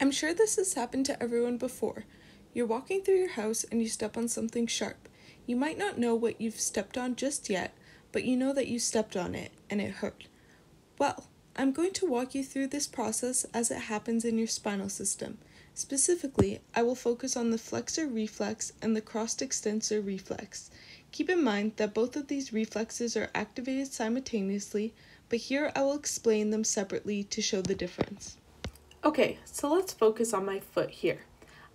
I'm sure this has happened to everyone before. You're walking through your house and you step on something sharp. You might not know what you've stepped on just yet, but you know that you stepped on it and it hurt. Well, I'm going to walk you through this process as it happens in your spinal system. Specifically, I will focus on the flexor reflex and the crossed extensor reflex. Keep in mind that both of these reflexes are activated simultaneously, but here I will explain them separately to show the difference. Okay, so let's focus on my foot here.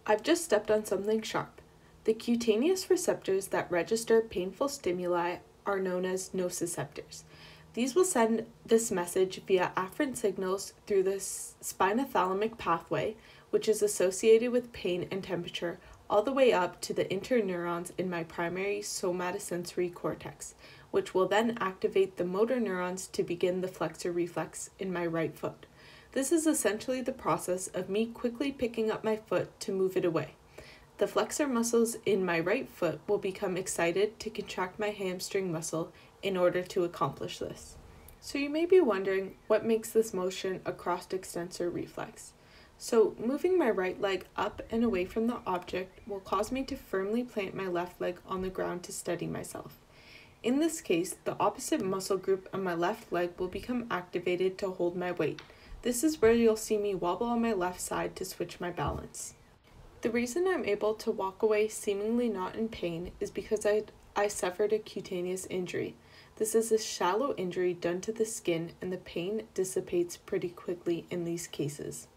I've just stepped on something sharp. The cutaneous receptors that register painful stimuli are known as nociceptors. These will send this message via afferent signals through the spinothalamic pathway, which is associated with pain and temperature, all the way up to the interneurons in my primary somatosensory cortex, which will then activate the motor neurons to begin the flexor reflex in my right foot. This is essentially the process of me quickly picking up my foot to move it away. The flexor muscles in my right foot will become excited to contract my hamstring muscle in order to accomplish this. So you may be wondering what makes this motion a crossed extensor reflex. So moving my right leg up and away from the object will cause me to firmly plant my left leg on the ground to steady myself. In this case, the opposite muscle group on my left leg will become activated to hold my weight. This is where you'll see me wobble on my left side to switch my balance. The reason I'm able to walk away seemingly not in pain is because I, I suffered a cutaneous injury. This is a shallow injury done to the skin and the pain dissipates pretty quickly in these cases.